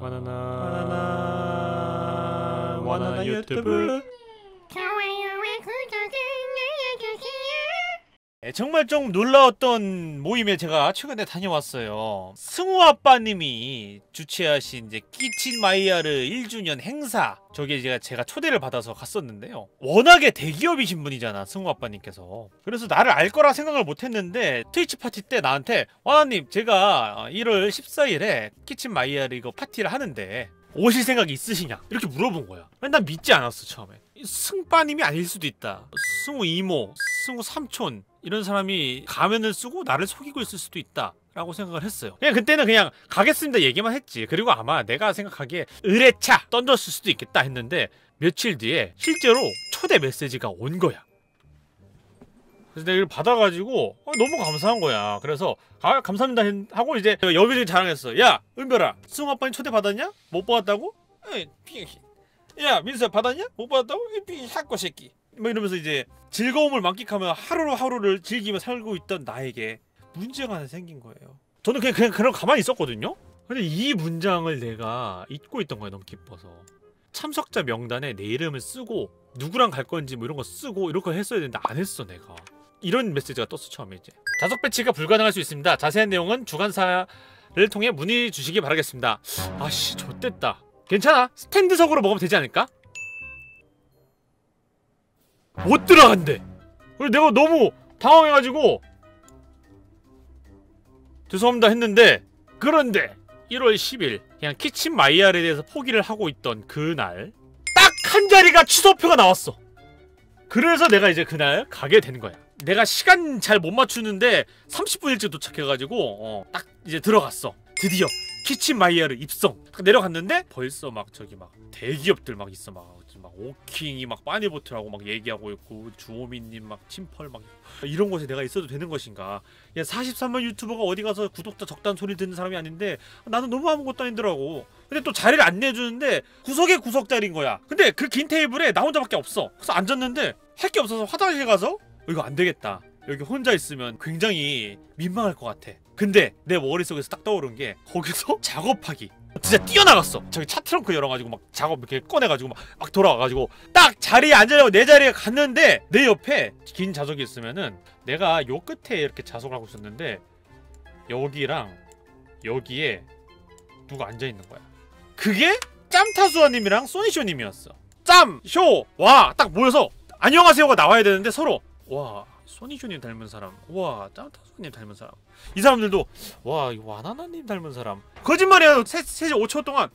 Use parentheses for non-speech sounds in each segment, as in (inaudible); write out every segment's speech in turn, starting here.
바나나 바나나 바나나 유 예, 정말 좀 놀라웠던 모임에 제가 최근에 다녀왔어요. 승우 아빠님이 주최하신 이제 키친 마이야르 1주년 행사. 저게 제가 제가 초대를 받아서 갔었는데요. 워낙에 대기업이신 분이잖아, 승우 아빠님께서. 그래서 나를 알 거라 생각을 못 했는데 트위치 파티 때 나한테 와나님 제가 1월 14일에 키친 마이야르 이거 파티를 하는데 오실 생각 있으시냐? 이렇게 물어본 거야. 난 믿지 않았어, 처음에. 승빠님이 아닐 수도 있다. 승우 이모, 승우 삼촌 이런 사람이 가면을 쓰고 나를 속이고 있을 수도 있다. 라고 생각을 했어요. 그냥 그때는 그냥 가겠습니다 얘기만 했지. 그리고 아마 내가 생각하기에 의뢰차 던졌을 수도 있겠다 했는데 며칠 뒤에 실제로 초대 메시지가 온 거야. 그래서 내가 이걸 받아가지고 어, 너무 감사한 거야. 그래서 아 감사합니다 했- 하고 이제 여기저기 자랑했어. 야 은별아 승우 아빠님 초대 받았냐? 못 받았다고? 야 민수야 받았냐? 못 받았다고? 이 샷거 새끼. 뭐 이러면서 이제 즐거움을 만끽하며 하루 하루를 즐기며 살고 있던 나에게 문제가 하나 생긴 거예요. 저는 그냥 그냥 그런 가만히 있었거든요. 근데 이 문장을 내가 잊고 있던 거야 너무 기뻐서. 참석자 명단에 내 이름을 쓰고 누구랑 갈 건지 뭐 이런 거 쓰고 이렇게 했어야 되는데 안 했어 내가. 이런 메시지가 떴어 처음에 이제. 자석 배치가 불가능할 수 있습니다. 자세한 내용은 주간사를 통해 문의 주시기 바라겠습니다. 아씨 좆됐다. 괜찮아. 스탠드석으로 먹으면 되지 않을까? 못 들어간대. 그래서 내가 너무 당황해가지고 죄송합니다 했는데 그런데 1월 10일 그냥 키친 마이알에 대해서 포기를 하고 있던 그날 딱 한 자리가 취소표가 나왔어. 그래서 내가 이제 그날 가게 된 거야. 내가 시간 잘 못 맞추는데 30분 일찍 도착해가지고 어, 딱 이제 들어갔어. 드디어 키친 마이야르 입성. 딱 내려갔는데 벌써 막 저기 막 대기업들 막 있어 막. 막 오킹이 막 빠니보트라고 막 얘기하고 있고 주호민님 막 침펄 막 이런 곳에 내가 있어도 되는 것인가 야 43만 유튜버가 어디 가서 구독자 적다는 소리 듣는 사람이 아닌데 나는 너무 아무것도 아니더라고 근데 또 자리를 안 내주는데 구석에 구석 자리인 거야 근데 그 긴 테이블에 나 혼자밖에 없어 그래서 앉았는데 할 게 없어서 화장실 가서 어, 이거 안 되겠다 여기 혼자 있으면 굉장히 민망할 것 같아 근데 내 머릿속에서 딱 떠오른 게 거기서 (laughs) 작업하기 진짜 뛰어나갔어 저기 차 트렁크 열어가지고 막 작업 이렇게 꺼내가지고 막, 막 돌아와가지고 딱 자리에 앉으려고 내 자리에 갔는데 내 옆에 긴 자석이 있으면은 내가 요 끝에 이렇게 자석을 하고 있었는데 여기랑 여기에 누가 앉아있는 거야 그게 짬타수아님이랑 소니쇼님이었어 짬! 쇼! 와! 딱 모여서 안녕하세요가 나와야 되는데 서로 와 소니쇼님 닮은 사람. 와 짬타수아님 닮은 사람. 이 사람들도 와 와나나님 닮은 사람. 거짓말이야 세, 세 5초 동안.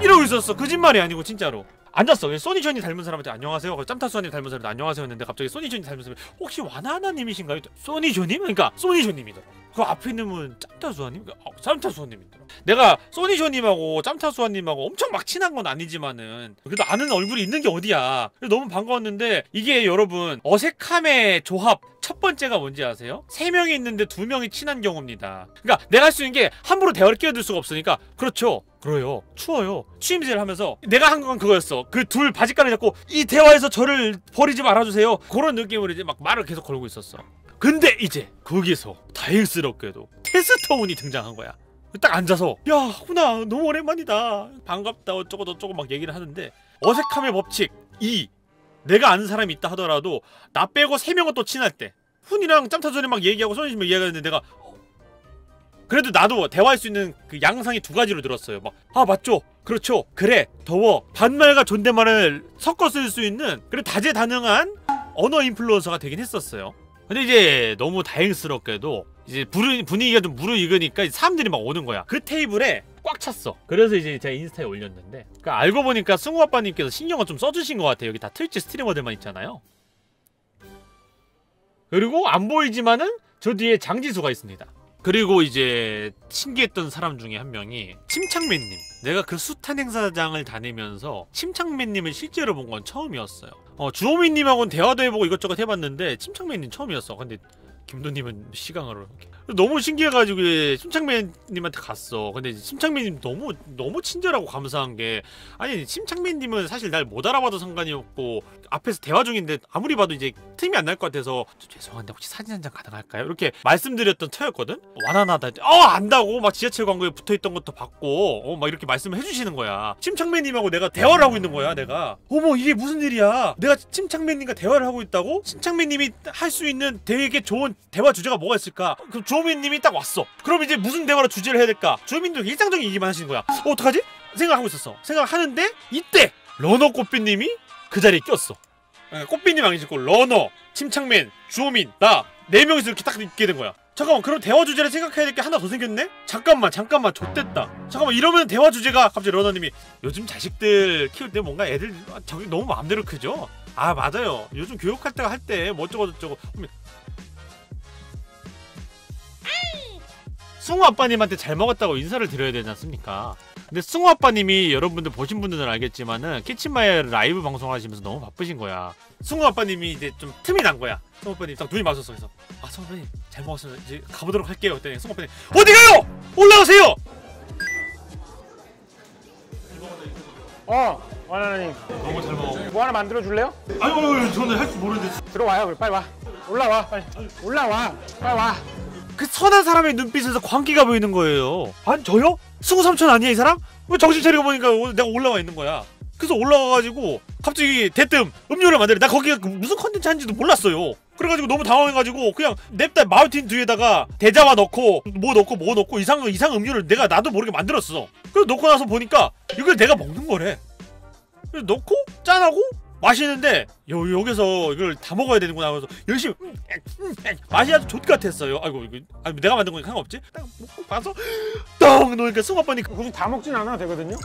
이러고 있었어. 거짓말이 아니고 진짜로 앉았어 소니션이 닮은 사람한테 안녕하세요 그래서 짬타수아님 닮은 사람한테 안녕하세요 했는데 갑자기 소니션이 닮은 사람이 혹시 와나나님이신가요? 소니쇼님? 그러니까 소니쇼님이더라 그 앞에 있는 분 짬타수아님? 어, 짬타수아님이더라 내가 소니쇼님하고 짬타수아님하고 엄청 막 친한 건 아니지만은 그래도 아는 얼굴이 있는 게 어디야 너무 반가웠는데 이게 여러분 어색함의 조합 첫 번째가 뭔지 아세요? 세 명이 있는데 두 명이 친한 경우입니다. 그러니까 내가 할 수 있는 게 함부로 대화를 끼어들 수가 없으니까 그렇죠. 그래요. 추워요. 추임새를 하면서 내가 한 건 그거였어. 그 둘 바지가를 잡고 이 대화에서 저를 버리지 말아주세요. 그런 느낌으로 이제 막 말을 계속 걸고 있었어. 근데 이제 거기서 다행스럽게도 테스터운이 등장한 거야. 딱 앉아서 야 훈아 너무 오랜만이다 반갑다 어쩌고 저쩌고 막 얘기를 하는데 어색함의 법칙 2 내가 아는 사람이 있다 하더라도 나 빼고 세 명은 또 친할 때 훈이랑 짬타 전에 막 얘기하고 소니씨랑 얘기하는데 내가 어, 그래도 나도 대화할 수 있는 그 양상이 두 가지로 들었어요. 막 아 맞죠. 그렇죠. 그래. 더워. 반말과 존댓말을 섞어 쓸 수 있는 그래 다재다능한 언어 인플루언서가 되긴 했었어요. 근데 이제 너무 다행스럽게도 이제 분위기가 좀 무르익으니까 사람들이 막 오는 거야. 그 테이블에 꽉 찼어. 그래서 이제 제가 인스타에 올렸는데 그러니까 알고 보니까 승우 아빠님께서 신경을 좀 써주신 것 같아요. 여기 다 트위치 스트리머들만 있잖아요 그리고 안 보이지만은 저 뒤에 장지수가 있습니다. 그리고 이제 신기했던 사람 중에 한 명이 침착맨님. 내가 그 숱한 행사장을 다니면서 침착맨님을 실제로 본 건 처음이었어요. 어 주호민님하고는 대화도 해보고 이것저것 해봤는데 침착맨님 처음이었어. 근데 김도님은 시강으로. 너무 신기해가지고 이제 심창맨님한테 갔어. 근데 이제 심창맨님 너무 너무 친절하고 감사한 게 아니 심창맨님은 사실 날 못 알아봐도 상관이 없고 앞에서 대화 중인데 아무리 봐도 이제 틈이 안 날 것 같아서 저 죄송한데 혹시 사진 한 장 가능할까요? 이렇게 말씀드렸던 터였거든. 완화나다. 어 안다고 막 지하철 광고에 붙어있던 것도 받고 어 막 이렇게 말씀을 해주시는 거야. 심창맨님하고 내가 대화를 하고 있는 거야. 내가 어머 이게 무슨 일이야? 내가 심창맨님과 대화를 하고 있다고? 심창맨님이 할 수 있는 되게 좋은 대화 주제가 뭐가 있을까? 그럼 주호민님이 딱 왔어. 그럼 이제 무슨 대화로 주제를 해야 될까? 주호민도 일상적인 얘기만 하시는 거야. 어, 어떡하지? 생각하고 있었어. 생각하는데 이때 러너 꽃비님이 그 자리에 꼈어. 예, 꽃비님 아니시고 러너, 침창맨, 주호민, 나 네 명이서 이렇게 딱 있게 된 거야. 잠깐만 그럼 대화 주제를 생각해야 될 게 하나 더 생겼네? 잠깐만 잠깐만 좆됐다 잠깐만 이러면 대화 주제가 갑자기 러너님이 요즘 자식들 키울 때 뭔가 애들 아, 저기 너무 마음대로 크죠? 아 맞아요 요즘 교육할 때가 할 때 뭐 어쩌고 저쩌고 승우 아빠님한테 잘 먹었다고 인사를 드려야 되지 않습니까? 근데 승우 아빠님이 여러분들 보신 분들은 알겠지만은 키친 마이야르 라이브 방송하시면서 너무 바쁘신 거야. 승우 아빠님이 이제 좀 틈이 난 거야. 승우 아빠님 딱 눈이 마주쳤어. 그래서 아 승우 아빠님 잘 먹었어요. 이제 가보도록 할게요. 그랬더니 승우 아빠님 어디 가요? 올라오세요. 어, 와나나님 너무 잘 먹어. 뭐 하나 만들어 줄래요? 아유 저는 할 줄 모르는데 들어와요, 빨리 와. 올라와, 빨리. 올라와, 빨리 와. 그 선한 사람의 눈빛에서 광기가 보이는 거예요. 아니 저요? 승우 삼촌 아니야 이 사람? 왜 정신 차리고 보니까 오- 내가 올라와 있는 거야. 그래서 올라가가지고 갑자기 대뜸 음료를 만들어. 나 거기가 그 무슨 컨텐츠 하는지도 몰랐어요. 그래가지고 너무 당황해가지고 그냥 냅다 마우틴 뒤에다가 대자와 넣고 뭐 넣고 뭐 넣고 이상 이상 음료를 내가 나도 모르게 만들었어. 그래서 넣고 나서 보니까 이걸 내가 먹는 거래. 그래서 넣고 짠하고 마시는데 여, 여기서 이걸 다 먹어야 되는구나 그래서 열심히 음, 음, 음, 맛이 아주 족 같았어요 아이고 이거 아, 내가 만든 거니까 상관없지 딱 먹고 봐서 떡 놓으니까 승우 아빠니 굳이 다 먹진 않아도 되거든요.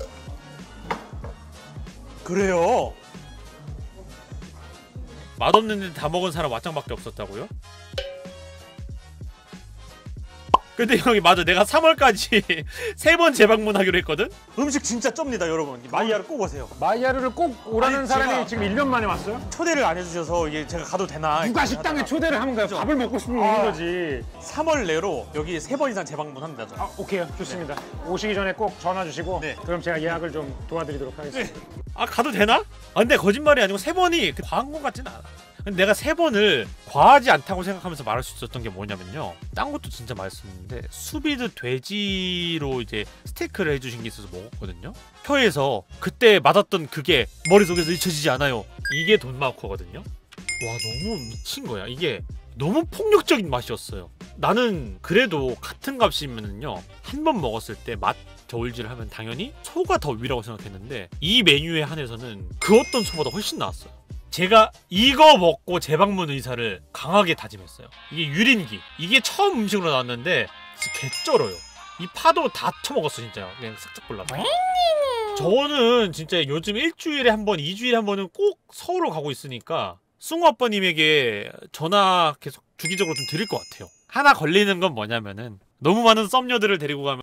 그래요 맛없는 데 다 먹은 사람 왓짱밖에 없었다고요? 근데 형이 맞아 내가 3월까지 (laughs) 세 번 재방문하기로 했거든? 음식 진짜 쩝니다 여러분 마이야를 꼭 오세요 마이야르를 꼭 오라는 아니, 사람이 지금 1년 만에 왔어요? 초대를 안 해주셔서 이게 제가 가도 되나 누가 식당에 초대를 하면 가요? 밥을 먹고 싶으면 오는 아. 거지. 3월 내로 여기 세 번 이상 재방문합니다 저. 아, 오케이요. 좋습니다. 오시기 전에 꼭 전화 주시고 네. 그럼 제가 예약을 좀 도와드리도록 하겠습니다. 아 가도 되나? 아 근데 거짓말이 아니고 세 번이 그 과한 것 같진 않아. 근데 내가 세 번을 과하지 않다고 생각하면서 말할 수 있었던 게 뭐냐면요. 딴 것도 진짜 맛있었는데 수비드 돼지로 이제 스테이크를 해주신 게 있어서 먹었거든요. 혀에서 그때 맞았던 그게 머릿속에서 잊혀지지 않아요. 이게 돈마코거든요. 와 너무 미친 거야. 이게 너무 폭력적인 맛이었어요. 나는 그래도 같은 값이면은요 한 번 먹었을 때맛 겨울질 하면 당연히 소가 더 위라고 생각했는데 이 메뉴에 한해서는 그 어떤 소보다 훨씬 나았어요. 제가 이거 먹고 재방문 의사를 강하게 다짐했어요. 이게 유린기. 이게 처음 음식으로 나왔는데 진짜 개쩔어요. 이 파도 다 처먹었어 진짜. 그냥 싹싹 골라서. 저는 진짜 요즘 일주일에 한 번, 이주일에 한 번은 꼭 서울을 가고 있으니까 승우 아빠님에게 전화 계속 주기적으로 좀 드릴 것 같아요. 하나 걸리는 건 뭐냐면은 너무 많은 썸녀들을 데리고 가면